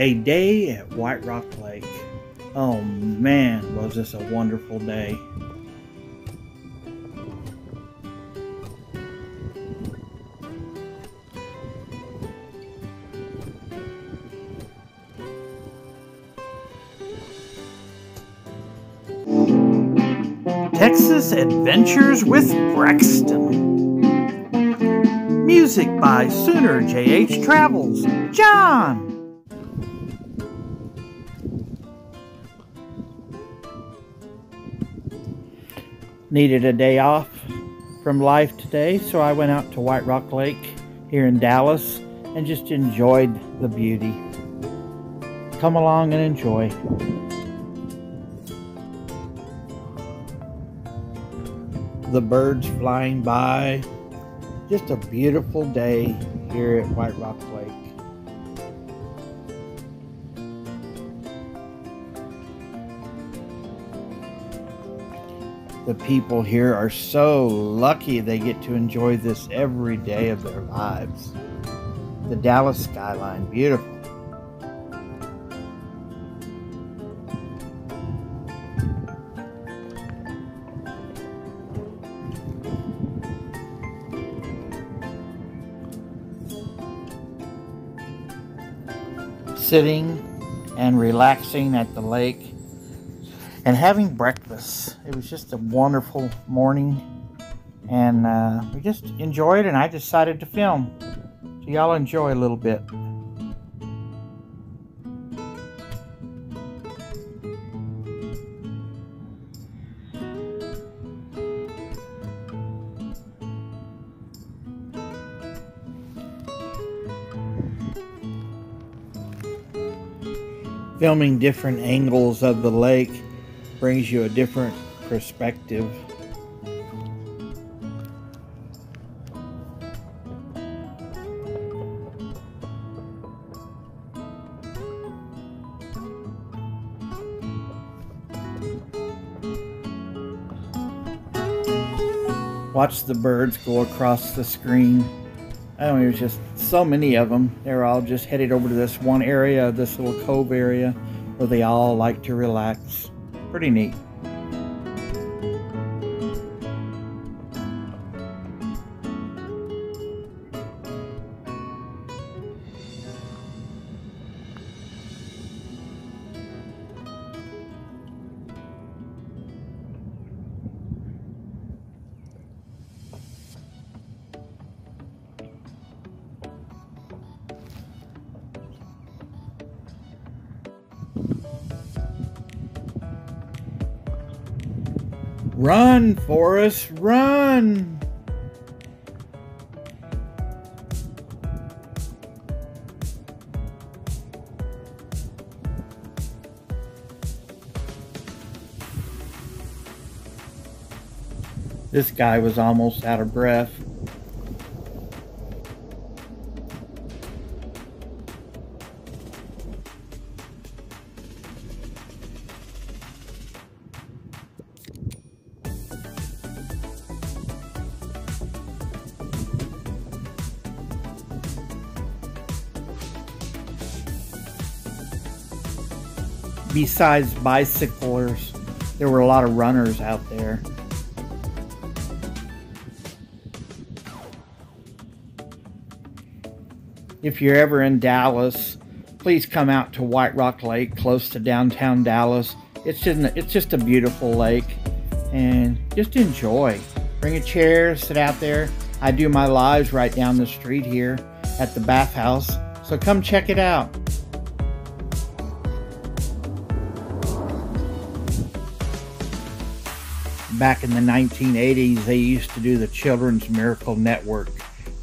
A day at White Rock Lake. Oh man, was this a wonderful day. Texas Adventures with Brexton. Music by Sooner JH Travels. John! Needed a day off from life today, so I went out to White Rock Lake here in Dallas and just enjoyed the beauty. Come along and enjoy. the birds flying by. Just a beautiful day here at White Rock Lake. The people here are so lucky they get to enjoy this every day of their lives. The Dallas skyline, beautiful. sitting and relaxing at the lake and having breakfast. It was just a wonderful morning and uh, we just enjoyed and I decided to film. So y'all enjoy a little bit. filming different angles of the lake brings you a different perspective. Watch the birds go across the screen. I don't know, there's just so many of them. They're all just headed over to this one area, this little cove area, where they all like to relax. Pretty neat. Run, Forrest, run! This guy was almost out of breath. Besides bicyclers, there were a lot of runners out there. If you're ever in Dallas, please come out to White Rock Lake, close to downtown Dallas. It's just, it's just a beautiful lake, and just enjoy. Bring a chair, sit out there. I do my lives right down the street here at the bathhouse, so come check it out. Back in the 1980s, they used to do the Children's Miracle Network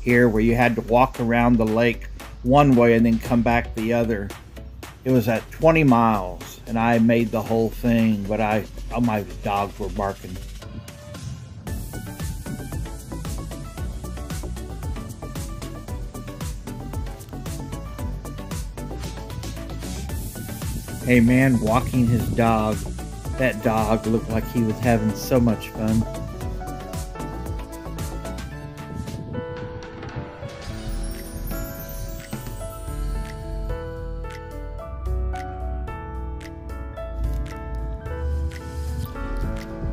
here, where you had to walk around the lake one way and then come back the other. It was at 20 miles, and I made the whole thing, but I, all my dogs were barking. A man walking his dog that dog looked like he was having so much fun.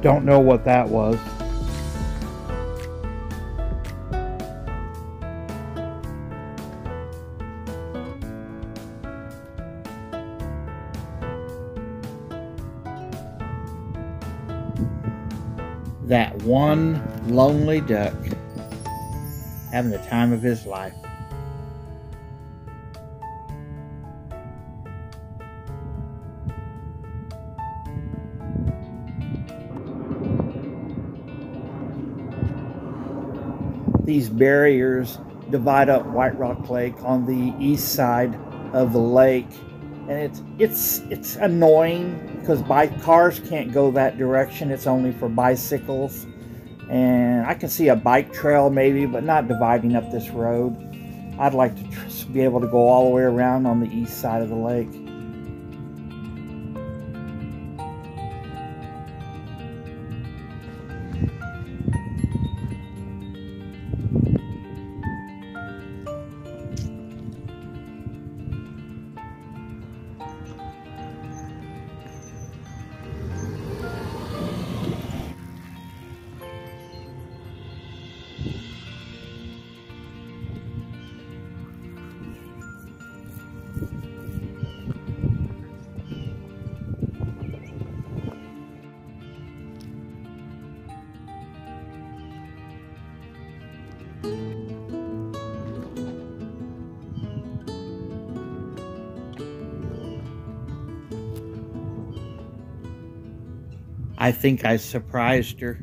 Don't know what that was. That one lonely duck having the time of his life. These barriers divide up White Rock Lake on the east side of the lake and it's it's it's annoying because bike cars can't go that direction it's only for bicycles and I can see a bike trail maybe, but not dividing up this road. I'd like to be able to go all the way around on the east side of the lake. I think I surprised her.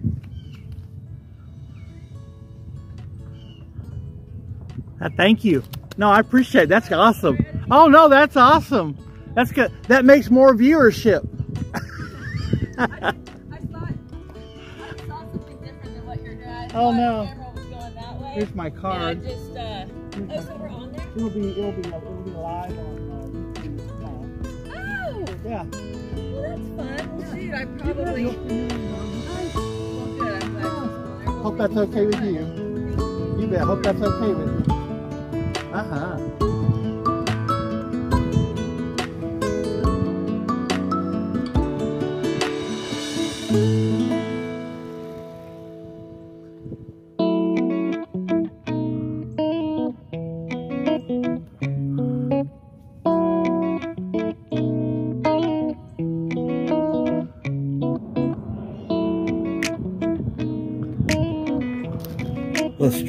Uh, thank you. No, I appreciate it. That's awesome. Oh, no, that's awesome. That's good. That makes more viewership. I, I, thought, I saw something different than what you're. Oh, no. Here's my card. And I just, uh, oh, so we're on there? It'll be, it'll be, it'll be live on uh, YouTube. Oh, Yeah. well, that's fun. Well, shoot, I probably, well, good. I'm glad she's. Hope that's okay with you. You bet. Hope that's okay with you. Uh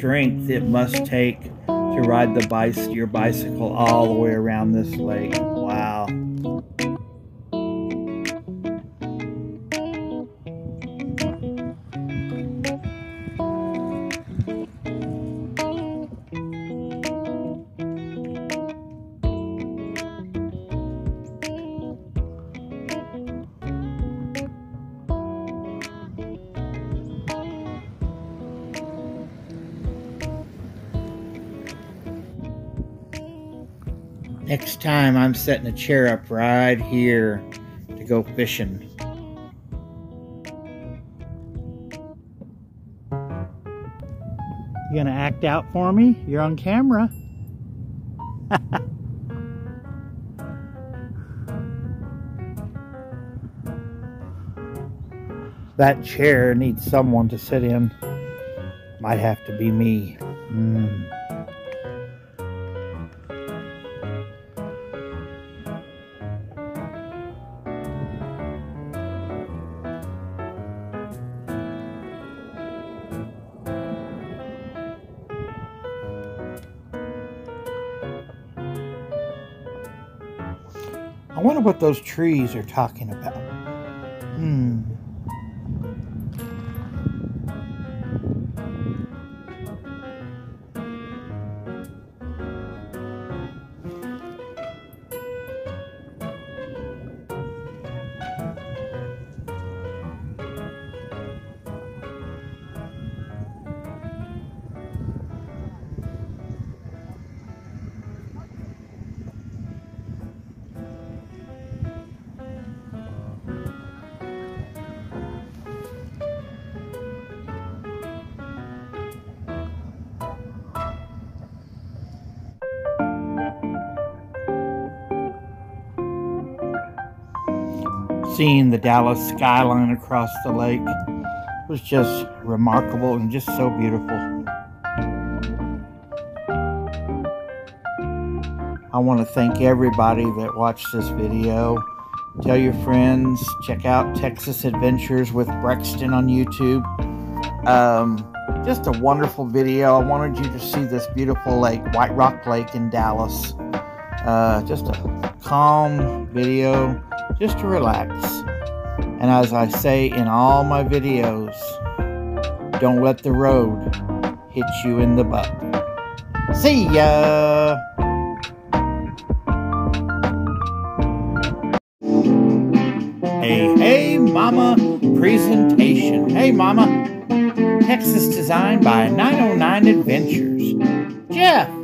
strength it must take to ride the bicycle, your bicycle all the way around this lake. Next time I'm setting a chair up right here to go fishing. You gonna act out for me? You're on camera. that chair needs someone to sit in. Might have to be me. Mm. I wonder what those trees are talking about. Hmm. Seeing the Dallas skyline across the lake. was just remarkable and just so beautiful. I want to thank everybody that watched this video. Tell your friends, check out Texas Adventures with Brexton on YouTube. Um, just a wonderful video. I wanted you to see this beautiful lake, White Rock Lake in Dallas. Uh, just a calm video, just to relax. And as I say in all my videos, don't let the road hit you in the butt. See ya! Hey, hey, mama presentation. Hey, mama. Texas designed by 909 Adventures. Jeff.